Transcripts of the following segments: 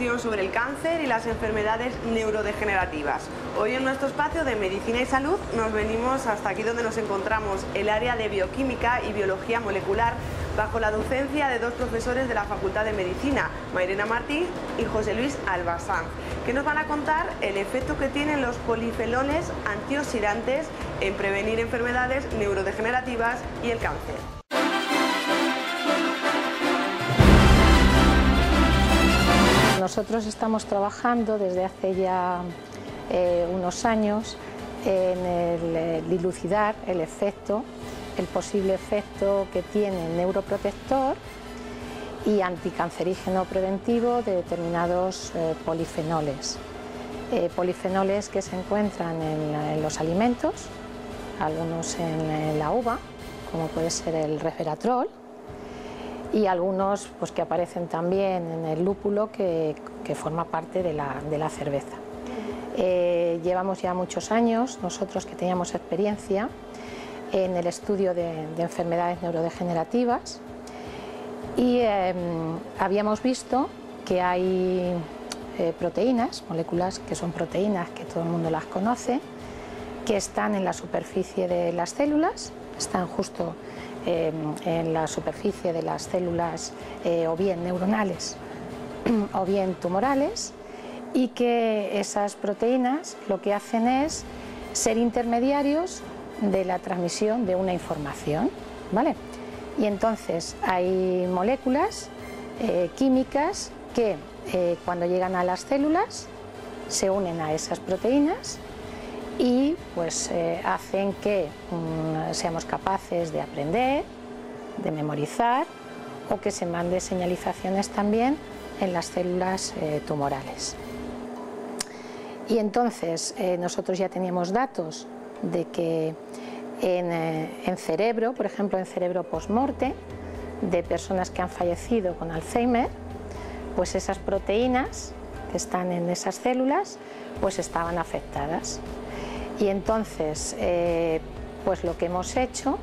sobre el cáncer y las enfermedades neurodegenerativas. Hoy en nuestro espacio de Medicina y Salud nos venimos hasta aquí donde nos encontramos, el área de Bioquímica y Biología Molecular, bajo la docencia de dos profesores de la Facultad de Medicina, Mairena Martí y José Luis Albazán, que nos van a contar el efecto que tienen los polifenoles antioxidantes en prevenir enfermedades neurodegenerativas y el cáncer. Nosotros estamos trabajando desde hace ya eh, unos años en el, eh, dilucidar el efecto, el posible efecto que tiene neuroprotector y anticancerígeno preventivo de determinados eh, polifenoles. polifenoles que se encuentran en, los alimentos, algunos en la uva, como puede ser el resveratrol, y algunos pues, que aparecen también en el lúpulo que, forma parte de la, cerveza. Eh, llevamos ya muchos años, nosotros que teníamos experiencia en el estudio de, enfermedades neurodegenerativas y em, habíamos visto que hay eh, proteínas, moléculas que son proteínas que todo el mundo las conoce, que están en la superficie de las células, están justo en la superficie de las células eh, o bien neuronales o bien tumorales y que esas proteínas lo que hacen es ser intermediarios de la transmisión de una información. ¿vale? Y entonces hay moléculas eh, químicas que eh, cuando llegan a las células se unen a esas proteínas y pues eh, hacen que mm, seamos capaces de aprender, de memorizar o que se mande señalizaciones también en las células eh, tumorales. Y entonces eh, nosotros ya teníamos datos de que en, en cerebro, por ejemplo en cerebro post-morte, de personas que han fallecido con Alzheimer, pues esas proteínas que están en esas células pues estaban afectadas. Y entonces, eh, pues lo que hemos hecho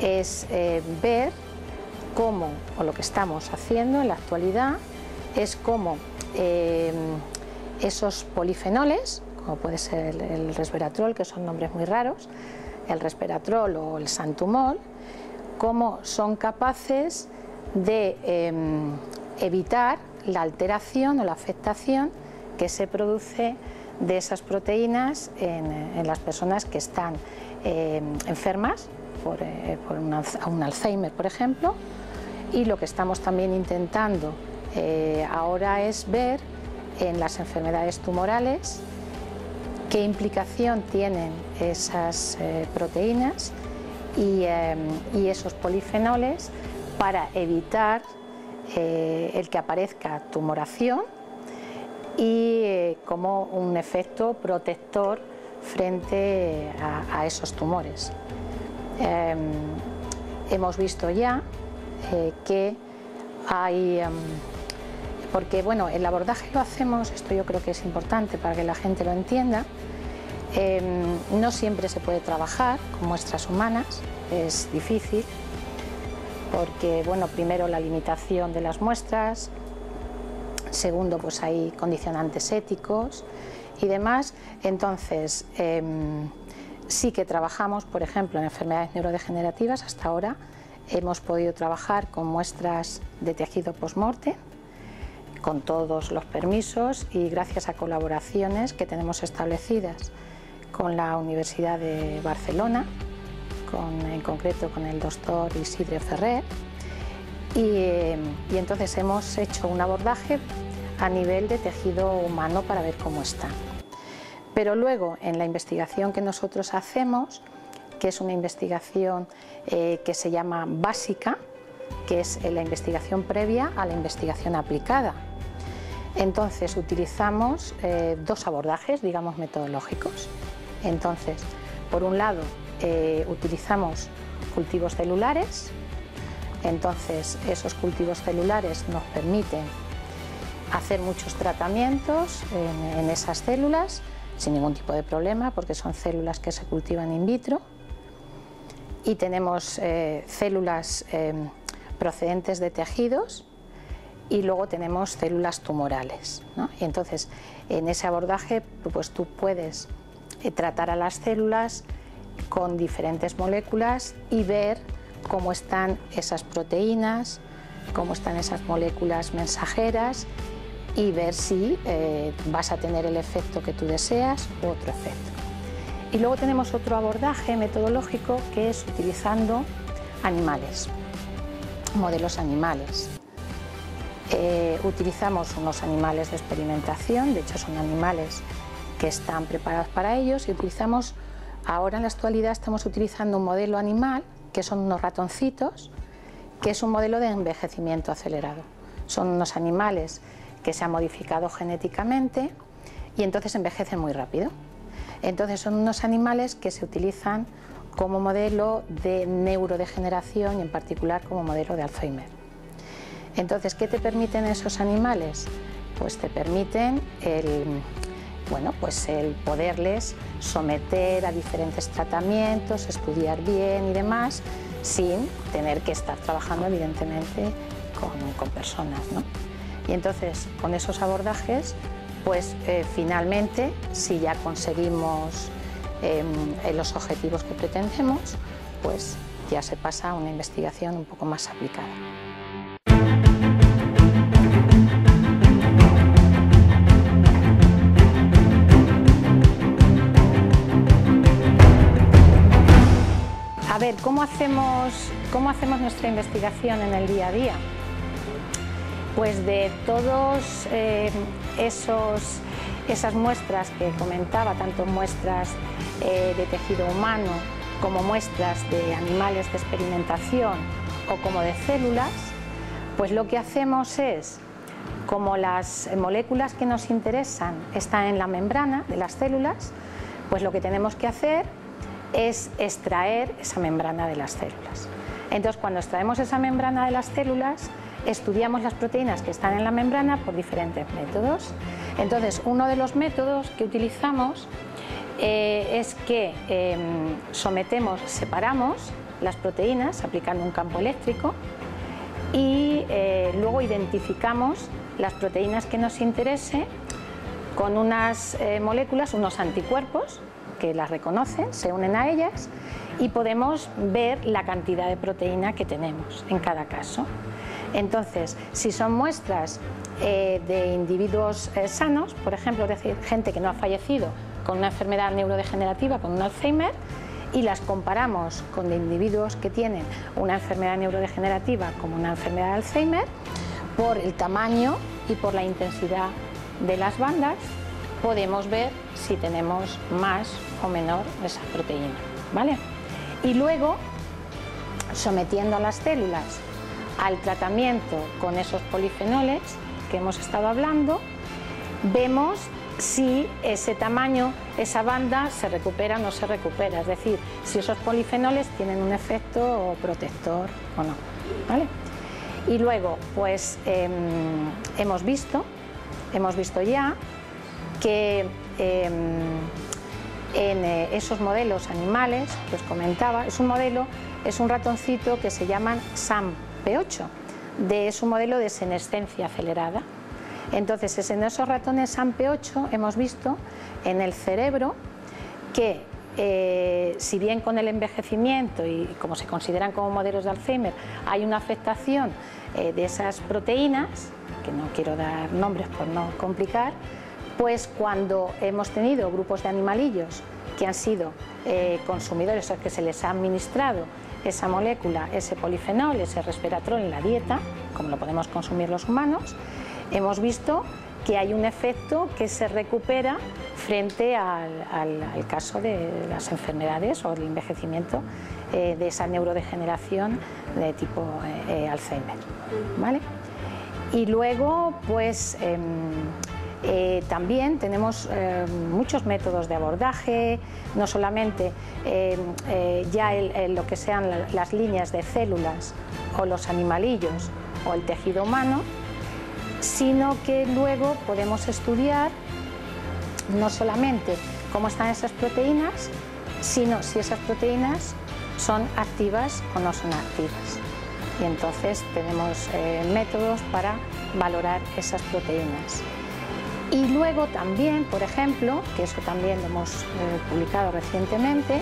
es eh, ver cómo, o lo que estamos haciendo en la actualidad, es cómo eh, esos polifenoles, como puede ser el, resveratrol, que son nombres muy raros, el resveratrol o el santumol, cómo son capaces de em, evitar la alteración o la afectación que se produce de esas proteínas en, las personas que están eh, enfermas por, eh, un, Alzheimer, por ejemplo, y lo que estamos también intentando eh, ahora es ver en las enfermedades tumorales qué implicación tienen esas proteínas y, esos polifenoles para evitar el que aparezca tumoración y eh, como un efecto protector frente a, esos tumores. Em, hemos visto ya eh, que hay, em, porque bueno, el abordaje lo hacemos, esto yo creo que es importante para que la gente lo entienda, em, no siempre se puede trabajar con muestras humanas, es difícil, porque bueno, primero la limitación de las muestras, Segundo, pues hay condicionantes éticos y demás. Entonces, em, sí que trabajamos, por ejemplo, en enfermedades neurodegenerativas. Hasta ahora hemos podido trabajar con muestras de tejido postmorte, con todos los permisos y gracias a colaboraciones que tenemos establecidas con la Universidad de Barcelona, en concreto con el doctor Isidre Ferrer. Y entonces hemos hecho un abordaje a nivel de tejido humano para ver cómo está. Pero luego, en la investigación que nosotros hacemos, que es una investigación eh, que se llama básica, que es la investigación previa a la investigación aplicada. Entonces utilizamos eh, dos abordajes, digamos, metodológicos. Entonces, por un lado, eh, utilizamos cultivos celulares. Entonces, esos cultivos celulares nos permiten hacer muchos tratamientos en, esas células sin ningún tipo de problema porque son células que se cultivan in vitro y tenemos eh, células em, procedentes de tejidos y luego tenemos células tumorales. Y entonces, en ese abordaje, pues tú puedes eh, tratar a las células con diferentes moléculas y ver cómo están esas proteínas, cómo están esas moléculas mensajeras y ver si eh, vas a tener el efecto que tú deseas u otro efecto. Y luego tenemos otro abordaje metodológico que es utilizando animales, modelos animales. Eh, utilizamos unos animales de experimentación, de hecho son animales que están preparados para ellos y utilizamos, ahora en la actualidad estamos utilizando un modelo animal, que son unos ratoncitos, que es un modelo de envejecimiento acelerado. Son unos animales que se han modificado genéticamente y entonces envejecen muy rápido. Entonces son unos animales que se utilizan como modelo de neurodegeneración y en particular como modelo de Alzheimer. Entonces, ¿qué te permiten esos animales? Pues te permiten el, bueno, pues el poderles someter a diferentes tratamientos, estudiar bien y demás, sin tener que estar trabajando evidentemente con, personas. Y entonces, con esos abordajes, pues eh, finalmente, si ya conseguimos em, los objetivos que pretendemos, pues ya se pasa a una investigación un poco más aplicada. Ver, ¿cómo hacemos, ¿cómo hacemos nuestra investigación en el día a día? Pues de todos eh, esos, esas muestras que comentaba, tanto muestras eh, de tejido humano como muestras de animales de experimentación o como de células, pues lo que hacemos es, como las moléculas que nos interesan están en la membrana de las células, pues lo que tenemos que hacer es extraer esa membrana de las células. Entonces, cuando extraemos esa membrana de las células, estudiamos las proteínas que están en la membrana por diferentes métodos. Entonces, uno de los métodos que utilizamos eh, es que em, sometemos, separamos las proteínas aplicando un campo eléctrico y eh, luego identificamos las proteínas que nos interese con unas eh, moléculas, unos anticuerpos que las reconocen, se unen a ellas y podemos ver la cantidad de proteína que tenemos en cada caso. Entonces, si son muestras eh, de individuos eh, sanos, por ejemplo, es decir, gente que no ha fallecido con una enfermedad neurodegenerativa, con un Alzheimer, y las comparamos con individuos que tienen una enfermedad neurodegenerativa como una enfermedad de Alzheimer, por el tamaño y por la intensidad de las bandas, podemos ver si tenemos más o menor esa proteína. ¿vale? Y luego, sometiendo a las células al tratamiento con esos polifenoles que hemos estado hablando, vemos si ese tamaño, esa banda se recupera o no se recupera, es decir, si esos polifenoles tienen un efecto protector o no. ¿vale? Y luego, pues em, hemos visto, hemos visto ya que em, en eh, esos modelos animales que os comentaba, es un modelo, es un ratoncito que se llaman SAM P8, de, es un modelo de senescencia acelerada. Entonces, en esos ratones SAMP8 hemos visto en el cerebro que eh, si bien con el envejecimiento y como se consideran como modelos de Alzheimer hay una afectación eh, de esas proteínas, que no quiero dar nombres por no complicar, pues cuando hemos tenido grupos de animalillos que han sido eh, consumidores o que se les ha administrado esa molécula, ese polifenol, ese resveratrol en la dieta, como lo podemos consumir los humanos, hemos visto que hay un efecto que se recupera frente al, caso de las enfermedades o el envejecimiento eh, de esa neurodegeneración de tipo eh, Alzheimer. ¿vale? Y luego, pues em, eh, también tenemos eh, muchos métodos de abordaje, no solamente eh, ya lo que sean las líneas de células o los animalillos o el tejido humano, sino que luego podemos estudiar no solamente cómo están esas proteínas, sino si esas proteínas son activas o no son activas. y entonces tenemos eh, métodos para valorar esas proteínas. Y luego también, por ejemplo, que eso también lo hemos eh, publicado recientemente,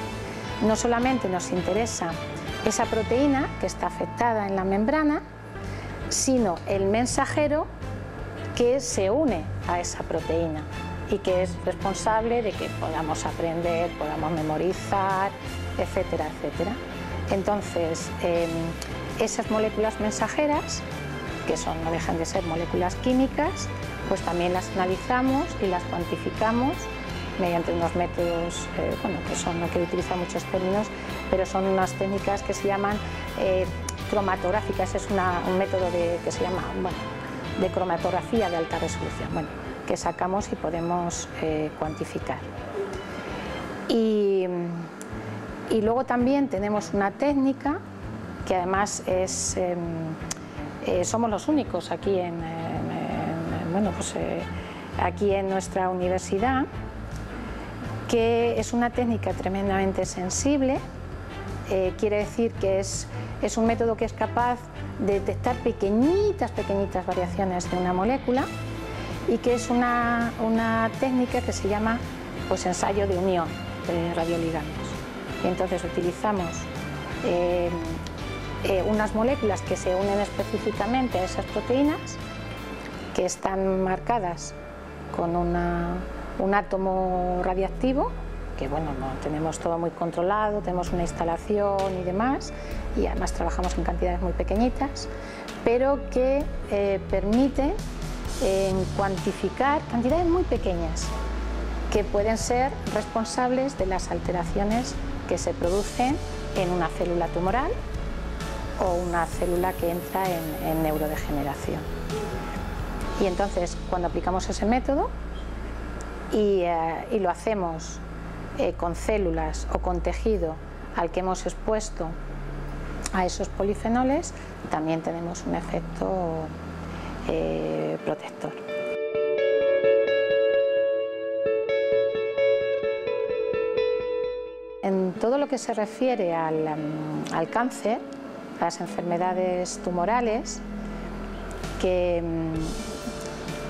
no solamente nos interesa esa proteína que está afectada en la membrana, sino el mensajero que se une a esa proteína y que es responsable de que podamos aprender, podamos memorizar, etcétera, etcétera. Entonces, em, esas moléculas mensajeras, que son, no dejan de ser moléculas químicas, pues también las analizamos y las cuantificamos mediante unos métodos, eh, bueno, que son, no quiero utilizar muchos términos, pero son unas técnicas que se llaman eh, cromatográficas, es un método de, que se llama, bueno, de cromatografía de alta resolución, bueno, que sacamos y podemos eh, cuantificar. Y, y, luego también tenemos una técnica que además es, em, somos los únicos aquí en, bueno, pues, aquí en nuestra universidad que es una técnica tremendamente sensible, eh, quiere decir que es, es un método que es capaz de detectar pequeñitas, pequeñitas variaciones de una molécula y que es una, una técnica que se llama pues, ensayo de unión de radioligandos. Y entonces utilizamos eh, eh, unas moléculas que se unen específicamente a esas proteínas, que están marcadas con un átomo radiactivo, que bueno, no tenemos todo muy controlado, tenemos una instalación y demás, y además trabajamos en cantidades muy pequeñitas, pero que eh, permite eh, cuantificar cantidades muy pequeñas que pueden ser responsables de las alteraciones que se producen en una célula tumoral o una célula que entra en, en neurodegeneración. Y entonces, cuando aplicamos ese método, eh, y, lo hacemos con células o con tejido al que hemos expuesto a esos polifenoles, también tenemos un efecto eh, protector. En todo lo que se refiere al, mm, cáncer, las enfermedades tumorales, mm,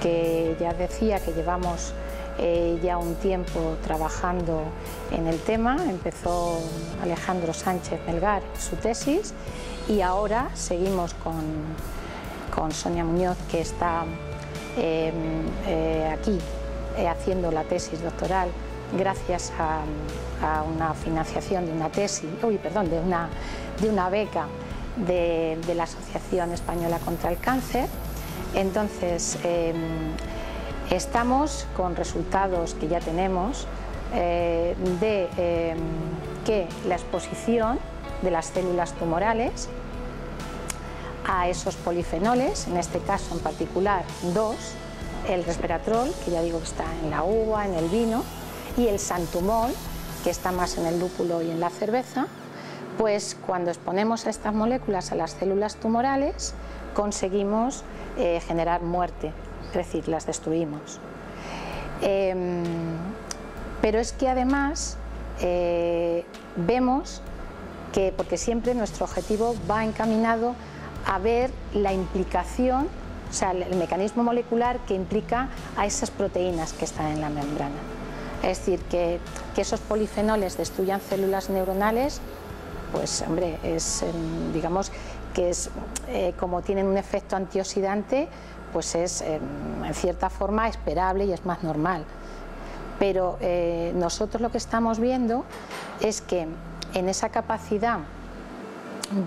que ya decía que llevamos ya un tiempo trabajando en el tema. Empezó Alejandro Sánchez Melgar su tesis y ahora seguimos con, con Sonia Muñoz que está em, eh, aquí eh, haciendo la tesis doctoral gracias a, una financiación de una tesis, uy, perdón, de una, de una beca de, de la Asociación Española contra el Cáncer. Entonces, em, Estamos con resultados que ya tenemos eh, de eh, que la exposición de las células tumorales a esos polifenoles, en este caso en particular dos, el resveratrol, que ya digo que está en la uva, en el vino, y el santumol, que está más en el lúpulo y en la cerveza, pues cuando exponemos a estas moléculas a las células tumorales conseguimos eh, generar muerte es decir, las destruimos. Em, pero es que además eh, vemos que, porque siempre nuestro objetivo va encaminado a ver la implicación, o sea, el mecanismo molecular que implica a esas proteínas que están en la membrana. Es decir, que, esos polifenoles destruyan células neuronales, pues hombre, es, em, digamos que es eh, como tienen un efecto antioxidante, pues es em, en cierta forma esperable y es más normal. Pero eh, nosotros lo que estamos viendo es que en esa capacidad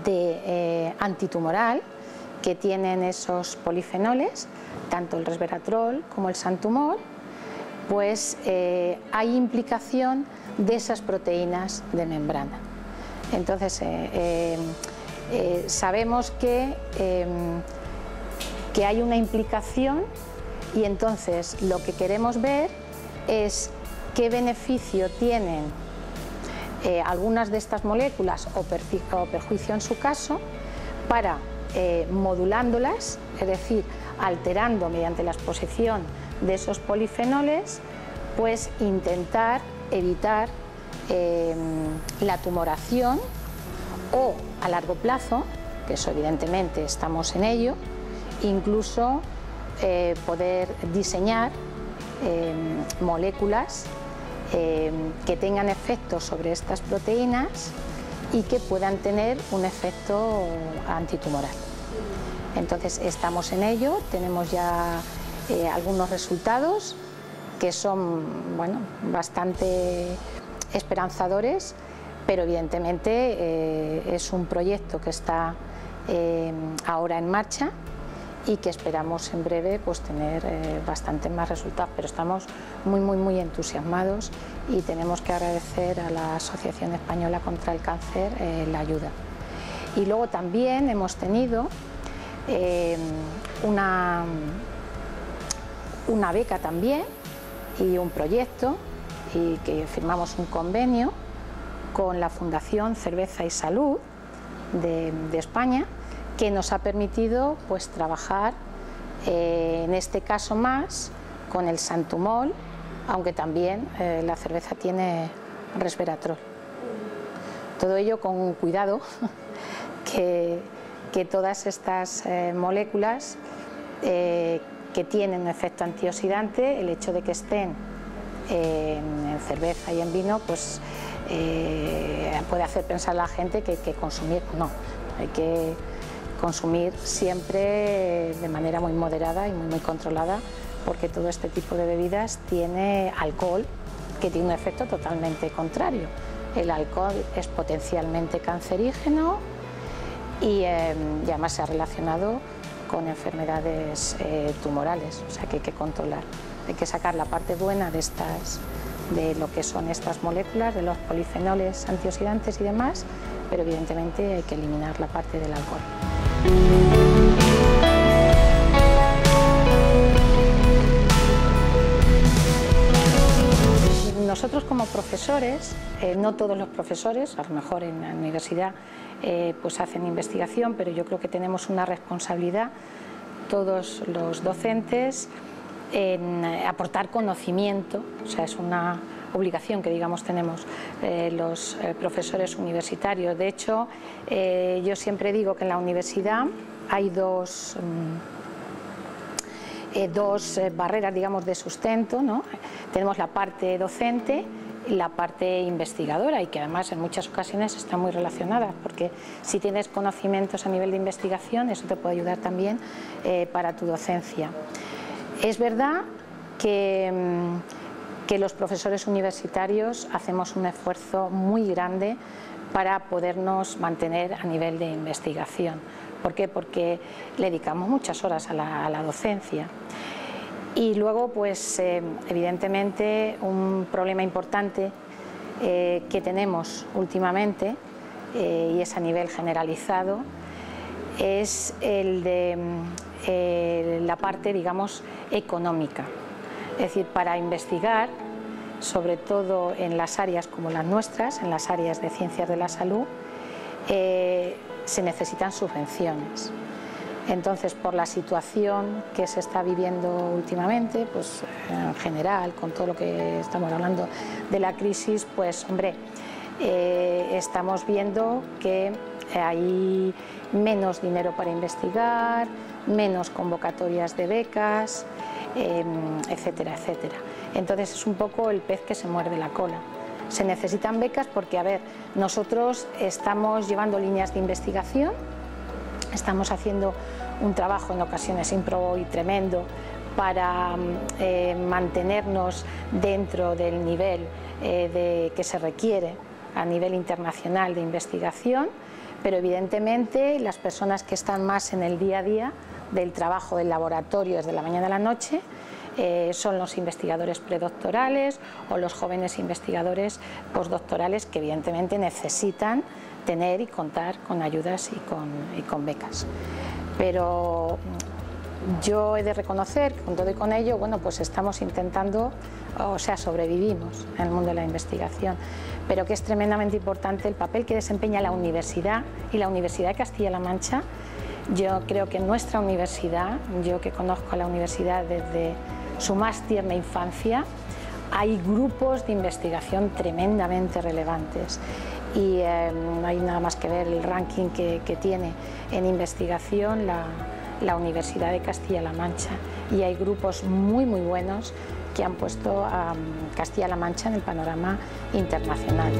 de eh, antitumoral que tienen esos polifenoles, tanto el resveratrol como el santumol, pues eh, hay implicación de esas proteínas de membrana. Entonces, sabemos que em, que hay una implicación y entonces lo que queremos ver es qué beneficio tienen eh, algunas de estas moléculas o, perjuicio en su caso para eh, modulándolas, es decir, alterando mediante la exposición de esos polifenoles, pues intentar evitar eh, la tumoración o a largo plazo que eso evidentemente estamos en ello, incluso eh, poder diseñar em, moléculas em, que tengan efectos sobre estas proteínas y que puedan tener un efecto antitumoral. Entonces estamos en ello, tenemos ya eh, algunos resultados que son bueno, bastante esperanzadores, pero evidentemente eh, es un proyecto que está eh, ahora en marcha y que esperamos en breve pues, tener eh, bastante más resultados, pero estamos muy, muy, muy entusiasmados y tenemos que agradecer a la Asociación Española contra el Cáncer la ayuda. Y luego también hemos tenido una, una beca también y un proyecto y que firmamos un convenio con la Fundación Cerveza y Salud de, España que nos ha permitido pues trabajar eh, en este caso más con el santumol, aunque también eh, la cerveza tiene resveratrol. Todo ello con cuidado, que, todas estas eh, moléculas que tienen un efecto antioxidante, el hecho de que estén en, cerveza y en vino, pues puede hacer pensar a la gente que que consumir. No, hay que consumir siempre de manera muy moderada y muy, controlada, porque todo este tipo de bebidas tiene alcohol que tiene un efecto totalmente contrario. El alcohol es potencialmente cancerígeno y, y además se ha relacionado con enfermedades eh, tumorales, o sea que hay que controlar. Hay que sacar la parte buena de, estas, de lo que son estas moléculas, de los polifenoles antioxidantes y demás, pero evidentemente hay que eliminar la parte del alcohol. Nosotros como profesores, eh, no todos los profesores, a lo mejor en la universidad eh, pues hacen investigación, pero yo creo que tenemos una responsabilidad todos los docentes en aportar conocimiento, o sea, es una obligación que digamos tenemos eh, los profesores universitarios. De hecho, yo siempre digo que en la universidad hay dos... Mm, eh, dos eh, barreras, digamos, de sustento. ¿no? Tenemos la parte docente y la parte investigadora y que además en muchas ocasiones están muy relacionadas porque si tienes conocimientos a nivel de investigación eso te puede ayudar también eh, para tu docencia. Es verdad que, mm, que los profesores universitarios hacemos un esfuerzo muy grande para podernos mantener a nivel de investigación. ¿Por qué? Porque le dedicamos muchas horas a la, docencia. Y luego, pues eh, evidentemente, un problema importante eh, que tenemos últimamente, eh, y es a nivel generalizado, es el de la parte, digamos, económica. Es decir, para investigar, sobre todo en las áreas como las nuestras, en las áreas de ciencias de la salud, se necesitan subvenciones. Entonces, por la situación que se está viviendo últimamente, pues en general, con todo lo que estamos hablando de la crisis, pues hombre, eh, estamos viendo que hay menos dinero para investigar, menos convocatorias de becas, em, etcétera, etcétera. Entonces es un poco el pez que se muerde la cola se necesitan becas porque, a ver, nosotros estamos llevando líneas de investigación, estamos haciendo un trabajo en ocasiones improbo y tremendo para eh, mantenernos dentro del nivel eh, de, que se requiere a nivel internacional de investigación, pero evidentemente las personas que están más en el día a día del trabajo del laboratorio desde la mañana a la noche eh, son los investigadores predoctorales o los jóvenes investigadores postdoctorales que evidentemente necesitan tener y contar con ayudas y con, becas. Pero yo he de reconocer que con todo y con ello, bueno, pues estamos intentando, o sea, sobrevivimos en el mundo de la investigación, pero que es tremendamente importante el papel que desempeña la universidad y la Universidad de Castilla-La Mancha. Yo creo que nuestra universidad, yo que conozco a la universidad desde su más tierna infancia, hay grupos de investigación tremendamente relevantes y eh, no hay nada más que ver el ranking que, tiene en investigación la, la Universidad de Castilla-La Mancha y hay grupos muy muy buenos que han puesto a Castilla-La Mancha en el panorama internacional.